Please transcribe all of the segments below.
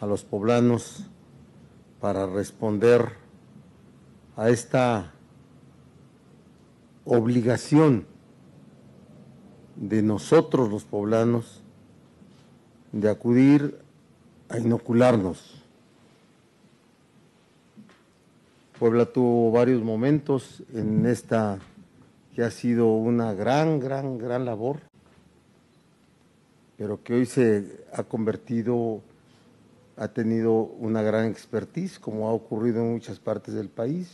a los poblanos para responder a esta obligación de nosotros los poblanos de acudir a inocularnos. Puebla tuvo varios momentos en esta que ha sido una gran, gran, gran labor, pero que hoy se ha convertido, ha tenido una gran expertise, como ha ocurrido en muchas partes del país,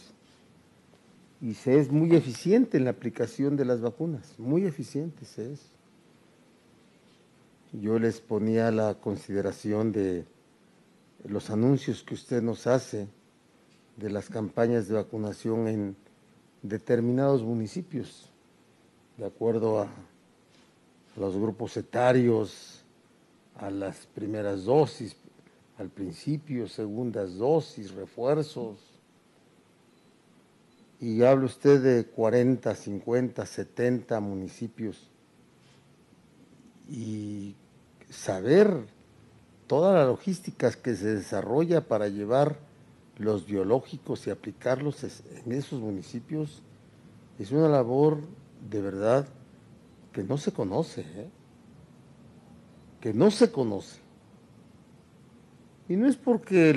y se es muy eficiente en la aplicación de las vacunas, muy eficiente se es. Yo les ponía la consideración de los anuncios que usted nos hace de las campañas de vacunación en determinados municipios, de acuerdo a los grupos etarios, a las primeras dosis, al principio, segundas dosis, refuerzos. Y habla usted de 40, 50, 70 municipios. Y saber toda la logística que se desarrolla para llevar los biológicos y aplicarlos en esos municipios es una labor de verdad que no se conoce, ¿eh? que no se conoce. Y no es porque